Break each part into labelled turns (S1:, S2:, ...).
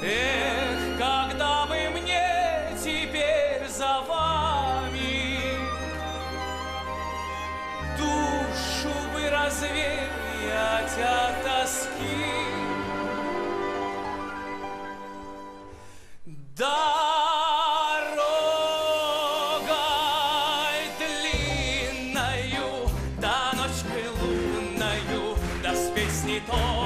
S1: Эх, когда бы мне теперь за вами Душу бы развеять от тоски Да! снитом.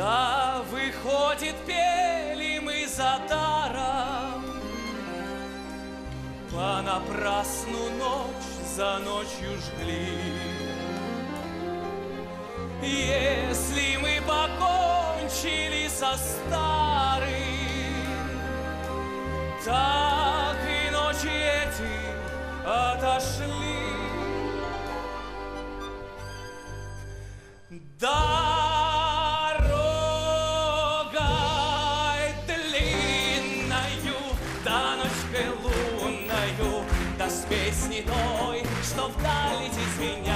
S1: Когда выходит, пели мы за даром, Понапрасну ночь за ночью жгли. Если мы покончили со старым, Так и ночи эти отошли. of qualities in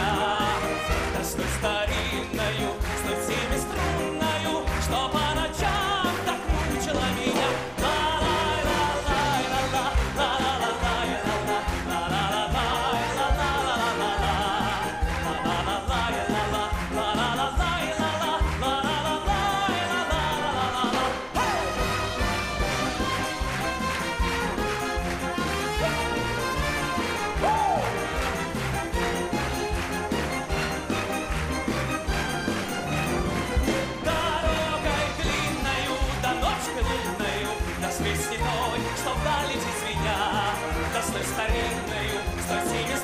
S1: старинною, столь синей